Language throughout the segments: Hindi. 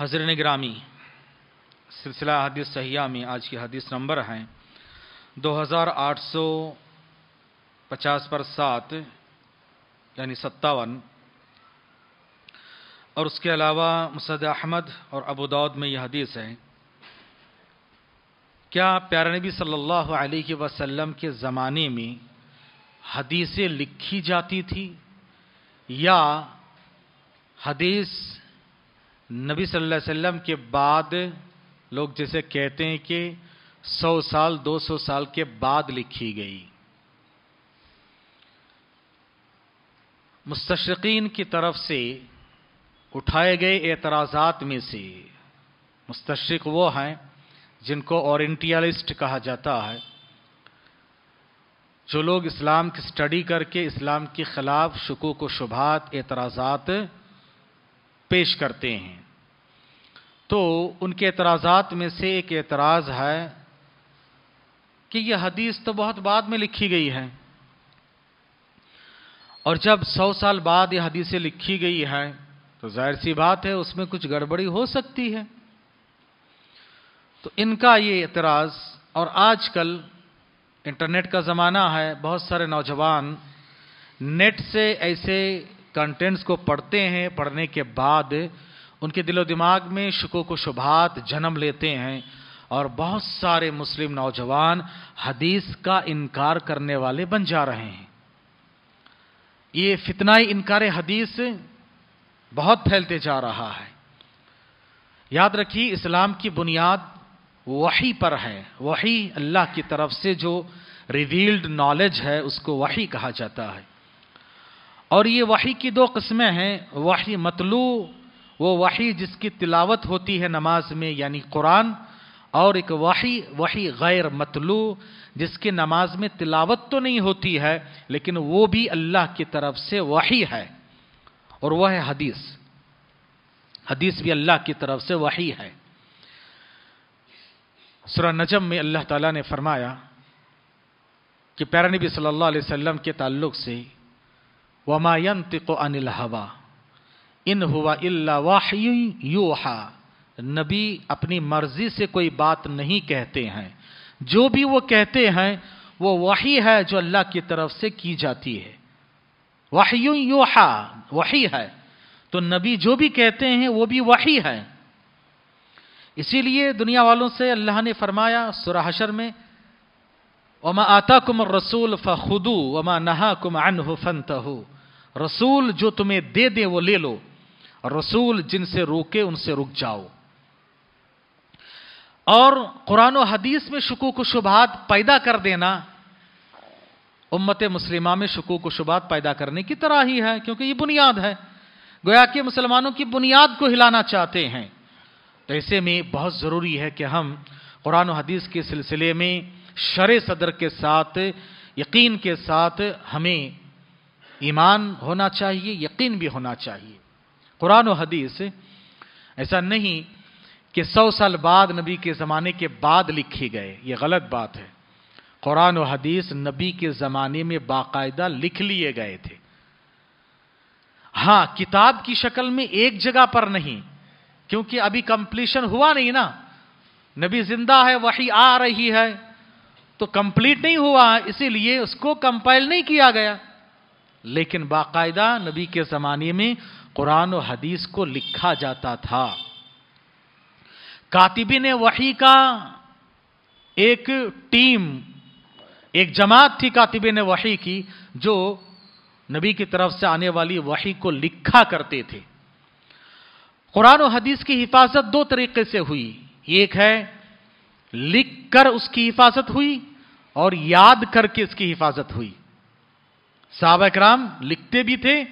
हजरन ग्रामी सिलसिला हदीस सहिया में आज की हदीस नंबर हैं। 2850 पर सात, यानी सत्तावन। और उसके अलावा मुसद अहमद और अबू दाऊद में यह हदीस है, क्या प्यारे नबी सल्लल्लाहु अलैहि वसल्लम के ज़माने में हदीसें लिखी जाती थी या हदीस नबी सल्लल्लाहु अलैहि वसल्लम के बाद लोग जैसे कहते हैं कि सौ साल, दो सौ साल के बाद लिखी गई। मुस्तशकीन की तरफ़ से उठाए गए एतराज़ात में से मुस्तशिक वो हैं जिनको ओरिएंटियलिस्ट कहा जाता है, जो लोग इस्लाम की स्टडी करके इस्लाम के खिलाफ शकूक व शुभात, एतराज़ात पेश करते हैं। तो उनके एतराज़ात में से एक एतराज़ है कि यह हदीस तो बहुत बाद में लिखी गई है। और जब सौ साल बाद यह हदीसें लिखी गई है तो ज़ाहिर सी बात है उसमें कुछ गड़बड़ी हो सकती है। तो इनका ये एतराज़, और आजकल इंटरनेट का ज़माना है, बहुत सारे नौजवान नेट से ऐसे कंटेंट्स को पढ़ते हैं, पढ़ने के बाद उनके दिलो दिमाग में शुको को शुभात, जन्म लेते हैं और बहुत सारे मुस्लिम नौजवान हदीस का इनकार करने वाले बन जा रहे हैं। ये फितनाई इनकार हदीस बहुत फैलते जा रहा है। याद रखिए, इस्लाम की बुनियाद वही पर है। वही अल्लाह की तरफ़ से जो रिवील्ड नॉलेज है, उसको वही कहा जाता है। और ये वही की दो किस्में हैं, वही मतलू, वो वही जिसकी तिलावत होती है नमाज़ में, यानी कुरान, और एक वही वही गैर मतलू, जिसकी नमाज़ में तिलावत तो नहीं होती है, लेकिन वो भी अल्लाह की तरफ़ से वही है, और वह है हदीस। हदीस भी अल्लाह की तरफ़ से वही है। सुरा नजम में अल्लाह ताला ने फरमाया कि प्यारा नबी सल्लल्लाहु अलैहि वसल्लम के ताल्लुक से वमायंतिको अनिल हवा इन हुआ इल्ला वाहयूहा नबी अपनी मर्ज़ी से कोई बात नहीं कहते हैं। जो भी वो कहते हैं, वो वही है जो अल्लाह की तरफ़ से की जाती है। वाहयू योहा, वही है। तो नबी जो भी कहते हैं, वो भी वही है। इसीलिए दुनिया वालों से अल्लाह ने फरमाया सुरा हशर में, वमा आता कुम रसूल फ़ुदू वमा नहा कुम अन फनतहू रसूल जो तुम्हें दे दे, वो ले लो। रसूल जिनसे रोके, उनसे रुक जाओ। और कुरान हदीस में शकूक शुभात पैदा कर देना, उम्मत मुस्लिमा में शकूक शुभात पैदा करने की तरह ही है, क्योंकि ये बुनियाद है। गोया कि मुसलमानों की बुनियाद को हिलाना चाहते हैं। तो ऐसे में बहुत ज़रूरी है कि हम कुरान हदीस के सिलसिले में शर सदर के साथ, यकीन के साथ हमें ईमान होना चाहिए, यकीन भी होना चाहिए। कुरान और हदीस ऐसा नहीं कि सौ साल बाद नबी के ज़माने के बाद लिखे गए, ये गलत बात है। कुरान और हदीस नबी के ज़माने में बाकायदा लिख लिए गए थे। हाँ किताब की शक्ल में एक जगह पर नहीं, क्योंकि अभी कंप्लीशन हुआ नहीं ना। नबी ज़िंदा है, वही आ रही है तो कंप्लीट नहीं हुआ, इसीलिए उसको कंपाइल नहीं किया गया। लेकिन बाकायदा नबी के ज़माने में कुरान और हदीस को लिखा जाता था। कातिबिन वही का एक टीम, एक जमात थी कातिबिन वही की, जो नबी की तरफ़ से आने वाली वही को लिखा करते थे। कुरान और हदीस की हिफाजत दो तरीके से हुई। एक है लिख कर उसकी हिफाजत हुई और याद करके इसकी हिफाजत हुई। साहब कराम लिखते भी थे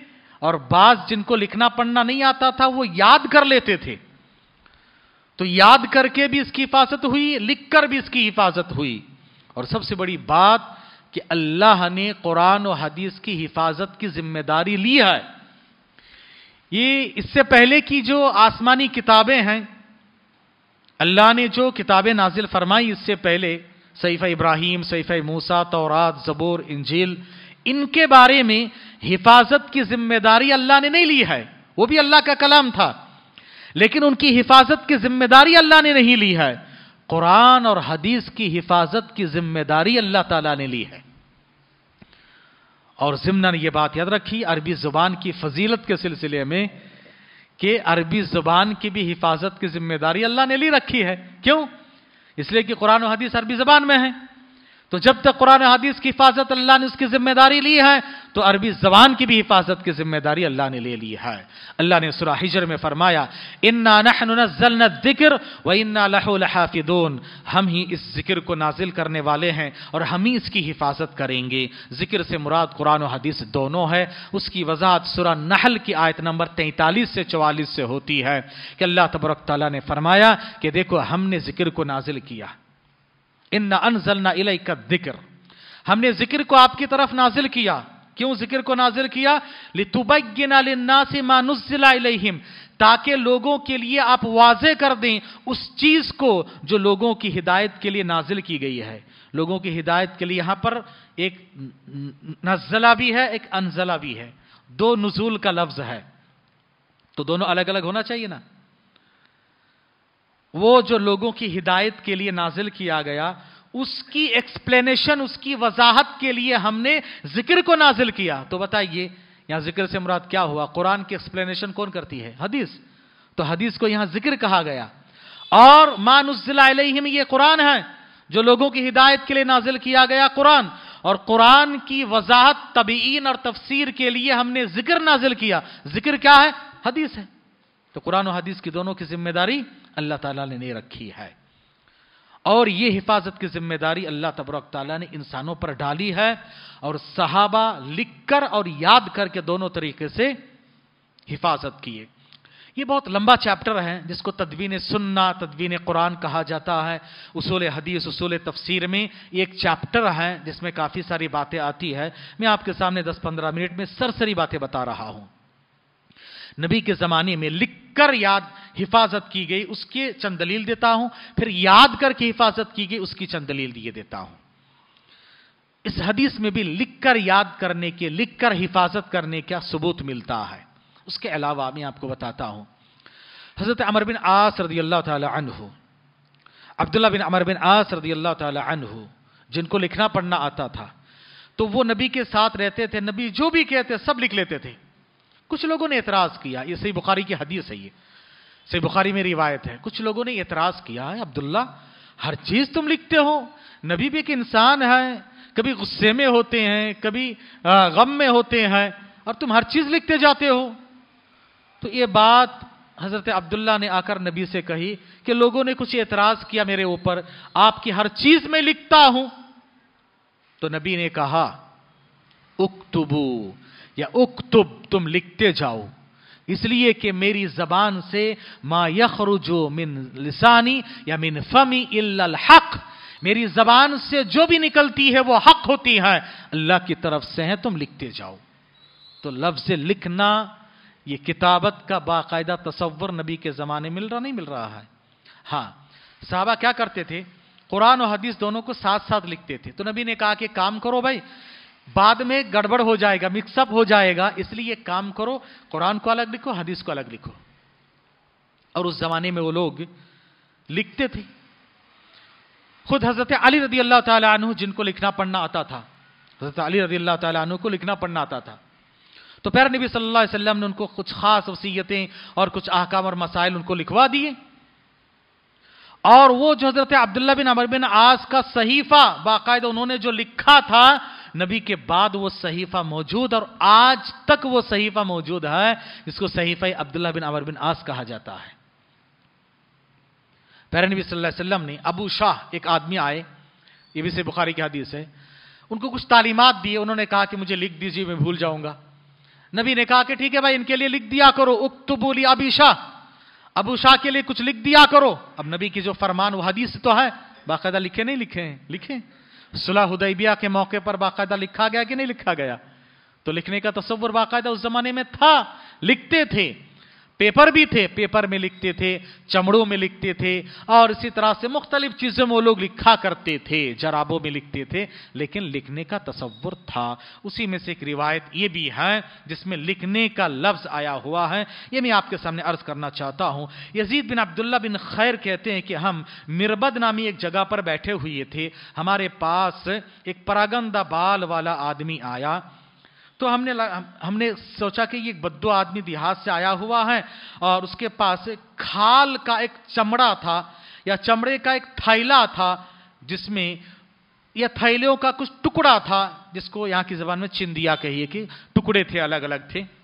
और बाज जिनको लिखना पढ़ना नहीं आता था, वो याद कर लेते थे। तो याद करके भी इसकी हिफाजत हुई, लिखकर भी इसकी हिफाजत हुई। और सबसे बड़ी बात कि अल्लाह ने कुरान और हदीस की हिफाजत की ज़िम्मेदारी ली है। ये इससे पहले की जो आसमानी किताबें हैं, अल्लाह ने जो किताबें नाजिल फरमाई, इससे पहले सईफ़ा इब्राहिम, सईफ़ा मूसा, तौरात, ज़बूर, इंजील इनके बारे में हिफाजत की ज़िम्मेदारी अल्लाह ने नहीं ली है। वो भी अल्लाह का कलाम था। लेकिन उनकी हिफाजत की ज़िम्मेदारी अल्लाह ने नहीं ली है। कुरान और हदीस की हिफाजत की ज़िम्मेदारी अल्लाह ताला ने ली है। और जिमना ने यह बात याद रखी, अरबी ज़ुबान की फजीलत के सिलसिले में कि अरबी ज़ुबान की भी हिफाजत की ज़िम्मेदारी अल्लाह ने ली रखी है। क्यों? इसलिए कि कुरान और हदीस अरबी जबान में है। तो जब तक कुरान हदीस की हिफाजत अल्लाह ने उसकी ज़िम्मेदारी ली है तो अरबी जबान की भी हिफाजत की ज़िम्मेदारी अल्लाह ने ले ली है। अल्लाह ने सुरा हिजर में फरमाया, इन्ना ज़िक्र व इन्ना लहाफिदून हम ही इस ज़िक्र को नाजिल करने वाले हैं और हम ही इसकी हिफाजत करेंगे। ज़िक्र से मुराद कुरान और हदीस दोनों है। उसकी वजाहत सुरा नहल की आयत नंबर तैंतालीस से चवालीस से होती है कि अल्लाह तबरक तला ने फरमाया कि देखो, हमने ज़िक्र को नाजिल किया। इन अनजलना इलई का ज़िक्र. हमने ज़िक्र को आपकी तरफ़ नाजिल किया। क्यों ज़िक्र को नाजिल किया? लितुबैना इलहिम, ताकि लोगों के लिए आप वाजे कर दें उस चीज़ को जो लोगों की हिदायत के लिए नाजिल की गई है। लोगों की हिदायत के लिए यहाँ पर एक नजला भी है, एक अनजला भी है। दो नजूल का लफ्ज है। तो दोनों अलग अलग होना चाहिए ना? वो जो लोगों की हिदायत के लिए नाजिल किया गया, उसकी एक्सप्लेनेशन उसकी वजाहत के लिए हमने ज़िक्र को नाजिल किया। तो बताइए, यहाँ ज़िक्र से मुराद क्या हुआ? कुरान की एक्सप्लेनेशन कौन करती है? हदीस। तो हदीस को यहाँ ज़िक्र कहा गया। और मानुजिम ये कुरान है जो लोगों की हिदायत के लिए नाजिल किया गया कुरान। और कुरान की वजाहत तबीन और तफसीर के लिए हमने ज़िक्र नाजिल किया। ज़िक्र क्या है? हदीस है। तो कुरान और हदीस की दोनों की ज़िम्मेदारी अल्लाह ताला ने नहीं रखी है। और ये हिफाजत की ज़िम्मेदारी अल्लाह तबरक ताला ने इंसानों पर डाली है और सहाबा लिखकर और याद करके दोनों तरीके से हिफाजत किए। ये बहुत लंबा चैप्टर है जिसको तदवीन सुन्ना, तदवीन कुरान कहा जाता है। उसूल हदीस, उसूल तफसीर में एक चैप्टर है जिसमें काफ़ी सारी बातें आती है। मैं आपके सामने 10-15 मिनट में सरसरी बातें बता रहा हूँ। नबी के ज़माने में लिखकर याद हिफाजत की गई, उसके चंद दलील देता हूँ, फिर याद करके हिफाजत की गई, उसकी चंद दलील दिए देता हूँ। इस हदीस में भी लिखकर याद करने के, लिखकर हिफाजत करने का सबूत मिलता है। उसके अलावा मैं आपको बताता हूँ, हज़रत अमर बिन आस रदी अल्लाह तहु अब्दुल्ला बिन अमर बिन आस रदी अल्लाह तहु जिनको लिखना पढ़ना आता था तो वो नबी के साथ रहते थे, नबी जो भी कहते, सब लिख लेते थे। कुछ लोगों ने एतराज़ किया। ये सही बुखारी की हदीस है ये। सही बुखारी में रिवायत है। कुछ लोगों ने एतराज़ किया है अब्दुल्ला, हर चीज़ तुम लिखते हो। नबी भी एक इंसान है। कभी गुस्से में होते हैं, कभी गम में होते हैं और तुम हर चीज़ लिखते जाते हो। तो ये बात हज़रत अब्दुल्ला ने आकर नबी से कही कि लोगों ने कुछ एतराज़ किया मेरे ऊपर, आपकी हर चीज़ में लिखता हूँ। तो नबी ने कहा, उक्तुबू या उक्तुब, तुम लिखते जाओ। इसलिए कि मेरी जबान से मा यखरुजो मिन लिसानी या मिन फमी इल्लल हक। मेरी जबान से जो भी निकलती है, वो हक होती है। अल्लाह की तरफ़ से है, तुम लिखते जाओ। तो लफ्ज लिखना, ये किताबत का बाकायदा तस्वर नबी के ज़माने मिल रहा, नहीं मिल रहा है। हाँ साहबा क्या करते थे? कुरान और हदीस दोनों को साथ साथ लिखते थे। तो नबी ने कहा कि, काम करो भाई बाद में गड़बड़ हो जाएगा मिक्सअप हो जाएगा, इसलिए काम करो, कुरान को अलग लिखो, हदीस को अलग लिखो। और उस जमाने में वो लोग लिखते थे। खुद हज़रत अली रदी अल्लाह तु जिनको लिखना पढ़ना आता था, हज़रत अली रदी अल्लाह तु को लिखना पढ़ना आता था। तो प्यार नबी सल्लल्लाहु अलैहि वसल्लम ने उनको कुछ खास वसीयतें और कुछ अहकाम और मसाइल उनको लिखवा दिए। और वो जो हज़रत अब्दुल्ला बिन अमर बिन आस का सहीफा, बाकायदा उन्होंने जो लिखा था नबी के बाद वो सहीफा मौजूद और आज तक वो सहीफा मौजूद है, जिसको सहीफा अब्दुल्ला बिन अमर बिन आस कहा जाता है। पैर नबी ने अबू शाह एक आदमी आए, ये भी से बुखारी की हदीस है। उनको कुछ तालीमत दिए, उन्होंने कहा कि मुझे लिख दीजिए, मैं भूल जाऊँगा। नबी ने कहा कि ठीक है भाई, इनके लिए लिख दिया करो उक्त उक्तुबूली अबी शाह। अबू शाह के लिए कुछ लिख दिया करो। अब नबी की जो फरमान, वो हदीस तो है, बाकायदा लिखे नहीं लिखे हैं, लिखे सुलह हुदैबिया के मौके पर बाकायदा लिखा गया कि नहीं लिखा गया? तो लिखने का तस्वुर बाकायदा उस जमाने में था, लिखते थे। पेपर भी थे, पेपर में लिखते थे, चमड़ों में लिखते थे, और इसी तरह से मुख्तलिफ़ चीज़ों में वो लोग लिखा करते थे, जराबों में लिखते थे, लेकिन लिखने का तस्वुर था। उसी में से एक रिवायत ये भी है, जिसमें लिखने का लफ्ज़ आया हुआ है। ये मैं आपके सामने अर्ज़ करना चाहता हूँ। यजीद बिन अब्दुल्ला बिन खैर कहते हैं कि हम मिरबद नामी एक जगह पर बैठे हुए थे। हमारे पास एक परागंदा बाल वाला आदमी आया। तो हमने हमने सोचा कि ये बद्दो आदमी देहात से आया हुआ है और उसके पास खाल का एक चमड़ा था, या चमड़े का एक थैला था, जिसमें या थैलियों का कुछ टुकड़ा था, जिसको यहाँ की जबान में चिंदिया कहिए कि टुकड़े थे अलग अलग थे।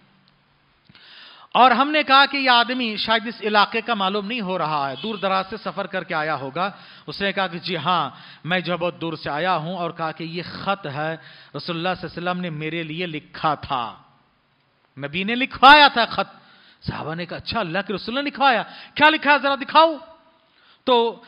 और हमने कहा कि यह आदमी शायद इस इलाके का मालूम नहीं हो रहा है। दूर दराज से सफ़र करके आया होगा। उसने कहा कि जी हाँ मैं जो बहुत दूर से आया हूँ और कहा कि यह खत है। रसुल्ला वसल्लम ने मेरे लिए लिखा था। नबी ने लिखवाया था खत। साहबा ने कहा अच्छा अल्लाह के रसुल्ला ने लिखवाया। क्या लिखा है? जरा दिखाओ। तो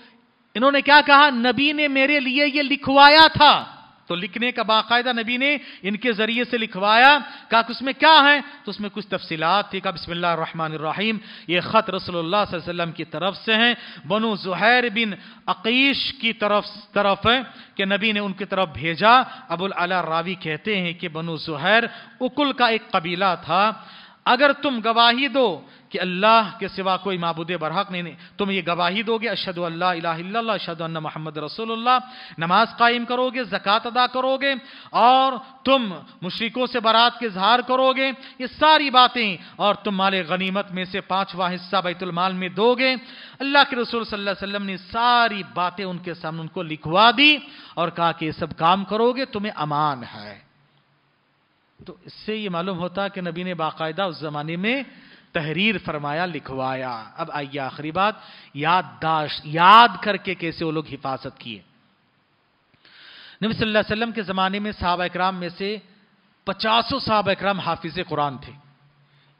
इन्होंने क्या कहा? नबी ने मेरे लिए यह लिखवाया था। तो लिखने का बाकायदा नबी ने इनके ज़रिए से लिखवाया। कहा कि उसमें क्या है? तो उसमें कुछ तफसीलात थी। कहा बिस्मिल्लाम ये ख़त रसोल्ला वसल्लम की तरफ़ से हैं। बनु जुहैर बिन अकीश की तरफ़ तरफ़ है कि नबी ने उनकी तरफ़ भेजा। अबुल अला रावी कहते हैं कि बनु जुहैर उकुल का एक कबीला था। अगर तुम गवाही दो कि अल्लाह के सिवा कोई मबूद बरहक नहीं, तुम ये गवाही दोगे अशद अशद मोहम्मद रसोल्ला नमाज़ कायम करोगे जक़ात अदा करोगे और तुम मुशरकों से बारात के इजहार करोगे ये सारी बातें और तुम माल गनीमत में से पांचवा हिस्सा बैतुलमाल में दोगे अल्लाह के रसूल वसल्लम ने सारी बातें उनके सामने उनको लिखवा दी और कहा कि ये सब काम करोगे तुम्हें अमान है। तो इससे ये मालूम होता कि नबी ने बाकायदा उस जमाने में तहरीर फरमाया, लिखवाया। अब आइए आखिरी बात, याददाश्त, याद करके कैसे वो लोग हिफाजत किए? नबी सल्लल्लाहु अलैहि वसल्लम के ज़माने में साहब इकराम में से पचासों साहब इकराम हाफिज कुरान थे।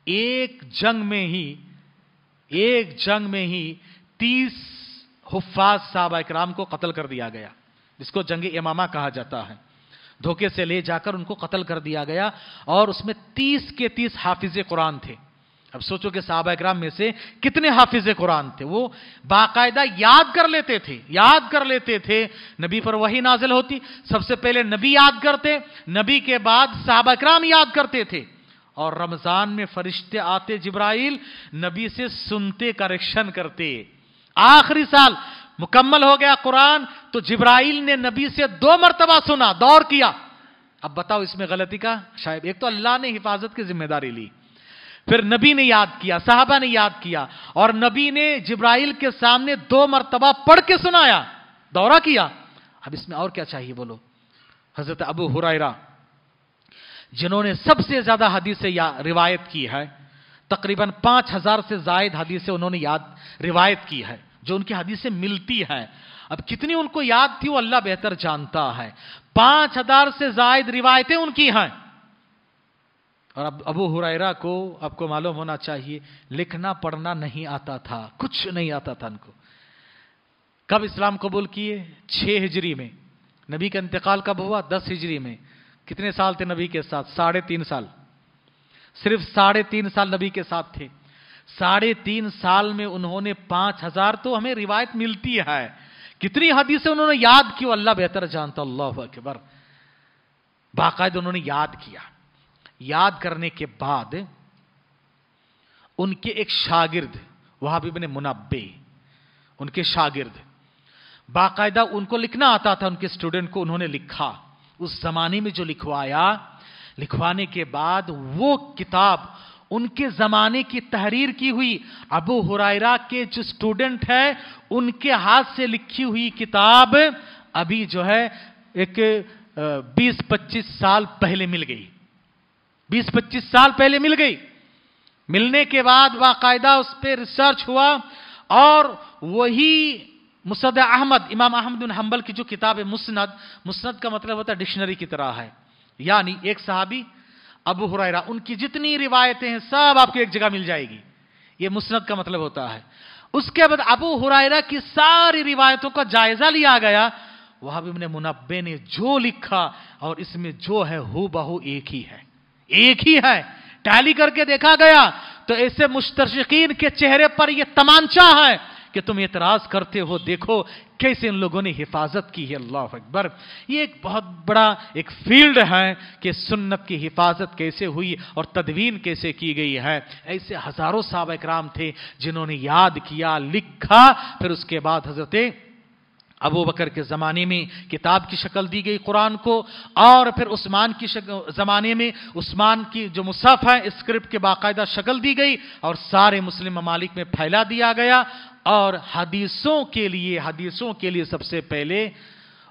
एक जंग में ही, एक जंग में ही तीस हुफाज साहब इकराम को कत्ल कर दिया गया, जिसको जंग इमामा कहा जाता है। धोखे से ले जाकर उनको कत्ल कर दिया गया और उसमें तीस के तीस हाफिज कुरान थे। अब सोचो कि साहबा इकराम में से कितने हाफिज कुरान थे? वो बाकायदा याद कर लेते थे, याद कर लेते थे। नबी पर वही नाजिल होती। सबसे पहले नबी याद करते, नबी के बाद साहबा इकराम याद करते थे। और रमज़ान में फरिश्ते आते जिब्राइल, नबी से सुनते, करेक्शन करते। आखिरी साल मुकम्मल हो गया कुरान तो जिब्राइल ने नबी से दो मरतबा सुना, दौर किया। अब बताओ इसमें गलती का? शायद एक तो अल्लाह ने हिफाजत की ज़िम्मेदारी ली। फिर नबी ने याद किया, साहबा ने याद किया, और नबी ने जिब्राइल के सामने दो मरतबा पढ़ के सुनाया, दौरा किया। अब इसमें और क्या चाहिए बोलो? हज़रत अबू हुरायरा जिन्होंने सबसे ज़्यादा हदीसें रिवायत की है, तकरीबन पाँच हज़ार से जायद हदीसें उन्होंने याद, रिवायत की है। जो उनकी हदीसें मिलती है। अब कितनी उनको याद थी, वो अल्लाह बेहतर जानता है। पाँच हज़ार से जायद रिवायतें उनकी हैं। और अब अबू हुरैरा को आपको मालूम होना चाहिए, लिखना, पढ़ना नहीं आता था। कुछ नहीं आता था उनको। कब इस्लाम कबूल किए? छह हिजरी में। नबी का इंतकाल कब हुआ? दस हिजरी में। कितने साल थे नबी के साथ? साढ़े तीन साल। सिर्फ़ साढ़े तीन साल नबी के साथ थे। साढ़े तीन साल में उन्होंने पाँच हज़ार तो हमें रिवायत मिलती है। कितनी हदीसें उन्होंने याद की, अल्लाह बेहतर जानता, अल्लाह अकबर। बाकायदा उन्होंने याद किया। याद करने के बाद उनके एक शागिर्द वहाँ भी बने मुनबे उनके शागिर्द। बाकायदा उनको लिखना आता था, उनके स्टूडेंट को उन्होंने लिखा। उस जमाने में जो लिखवाया, लिखवाने के बाद वो किताब उनके जमाने की तहरीर की हुई। अबू हुरायरा के जो स्टूडेंट है, उनके हाथ से लिखी हुई किताब अभी जो है, एक 20-25 साल पहले मिल गई। 20-25 साल पहले मिल गई। मिलने के बाद बाकायदा उस पर रिसर्च हुआ और वही मुसद अहमद, इमाम अहमद बिन हम्बल की जो किताब है मुस्नद मुस्नद का मतलब होता है डिक्शनरी की तरह है। यानी एक साहबी अबू हुरैरा, उनकी जितनी रिवायतें हैं, सब आपको एक जगह मिल जाएगी। ये मुस्नद का मतलब होता है। उसके बाद अबू हुरैरा की सारी रिवायतों का जायजा लिया गया। वहाँ भी मैंने मुनब्बे ने जो लिखा, और इसमें जो है हु बहु एक ही है। एक ही है। टैली करके देखा गया तो ऐसे मुश्तरशीन के चेहरे पर यह तमांचा है। कि तुम एतराज़ करते हो, देखो कैसे इन लोगों ने हिफाजत की है, अल्लाह अकबर। ये एक बहुत बड़ा एक फ़ील्ड है कि सुन्नत की हिफाजत कैसे हुई और तदवीन कैसे की गई है। ऐसे हज़ारों साहब इकराम थे जिन्होंने याद किया, लिखा, फिर उसके बाद हज़रत अबू बकर के ज़माने में किताब की शक्ल दी गई कुरान को, और फिर उस्मान की ज़माने में उस्मान की जो मुसफ़ है, स्क्रिप्ट के बाकायदा शक्ल दी गई और सारे मुस्लिम ममालिक में फैला दिया गया। और हदीसों के लिए, हदीसों के लिए सबसे पहले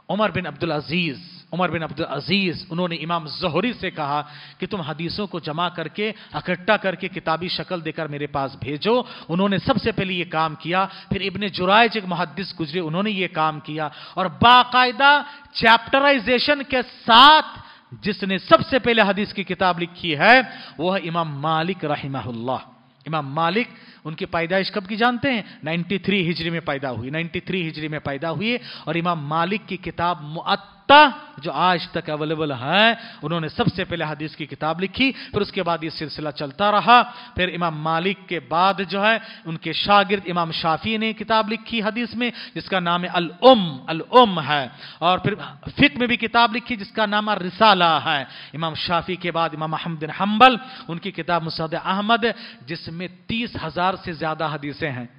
उमर बिन अब्दुल अज़ीज़, उमर बिन अब्दुल अज़ीज़, उन्होंने इमाम जहरी से कहा कि तुम हदीसों को जमा करके, इकट्ठा करके किताबी शक्ल देकर मेरे पास भेजो। उन्होंने सबसे पहले ये काम किया, फिर इबन जुराइज, एक मुहदस गुजरे, उन्होंने ये काम किया। और बाकायदा चैप्टराइजेशन के साथ जिसने सबसे पहले हदीस की किताब लिखी है, वह इमाम मालिक रहीमहुल्लाह। इमाम मालिक, उनकी पैदाइश कब की जानते हैं? 93 हिजरी में पैदा हुई। 93 हिजरी में पैदा हुई और इमाम मालिक की किताब अलबत्ता जो आज तक अवेलेबल है, उन्होंने सबसे पहले हदीस की किताब लिखी, फिर उसके बाद ये सिलसिला चलता रहा, फिर इमाम मालिक के बाद जो है, उनके शागिर्द इमाम शाफी ने किताब लिखी हदीस में, जिसका नाम है अल उम अल उम है। और फिर फिक में भी किताब लिखी, जिसका नाम रिसाला है। इमाम शाफी के बाद इमाम अहमद हम्बल उनकी किताब मुसद अहमद, जिसमें तीस हज़ार से ज़्यादा हदीसें हैं।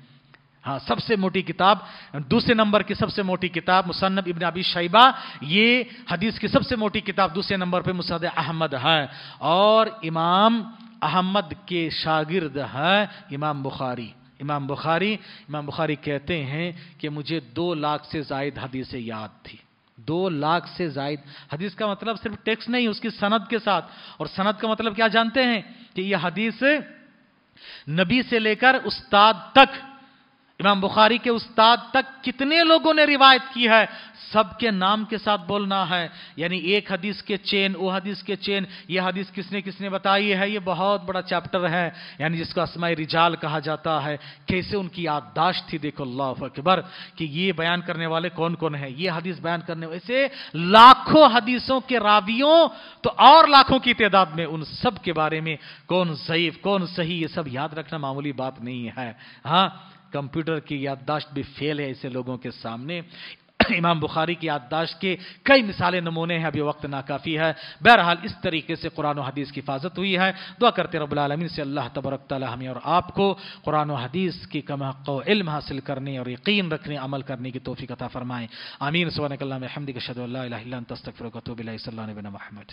हाँ सबसे मोटी किताब, दूसरे नंबर की सबसे मोटी किताब मुसन्नब इबन अबी शैबा, ये हदीस की सबसे मोटी किताब दूसरे नंबर पे मुसद अहमद है। और इमाम अहमद के शागिर्द है इमाम बुखारी। इमाम बुखारी इमाम बुखारी कहते हैं कि मुझे दो लाख से जायद हदीसें याद थी। दो लाख से जायद। हदीस का मतलब सिर्फ़ टेक्स्ट नहीं, उसकी सनद के साथ। और सनद का मतलब क्या जानते हैं कि यह हदीस नबी से लेकर उस्ताद तक इमाम बुखारी के उस्ताद तक कितने लोगों ने रिवायत की है? सबके नाम के साथ बोलना है। यानी एक हदीस के चेन, वो हदीस के चेन, ये हदीस किसने किसने बताई है? ये बहुत बड़ा चैप्टर है। यानी जिसको असमाय रिजाल कहा जाता है। कैसे उनकी याददाश्त थी? देखो, अल्लाह अकबर, कि ये बयान करने वाले कौन कौन है? ये हदीस बयान करने वैसे लाखों हदीसों के रावियों तो और लाखों की तादाद में उन सब के बारे में कौन ज़यीफ, कौन सही, ये सब याद रखना मामूली बात नहीं है। हाँ कंप्यूटर की याददाश्त भी फेल है ऐसे लोगों के सामने। इमाम बुखारी की याददाश्त के कई मिसालें नमूने हैं, अभी वक्त नाकाफ़ी है। बहरहाल इस तरीके से कुरान हदीस की हिफाजत हुई है। दुआ करते रबालमीन से अल्लाह तबरक हमें और आपको कुरान हदीस की कम इल्म हासिल करने और यकीन रखने, अमल करने की तोफ़ी कता फ़रमाएँ। आमीन। सोन हमदी का शद तस्तफ़र महमद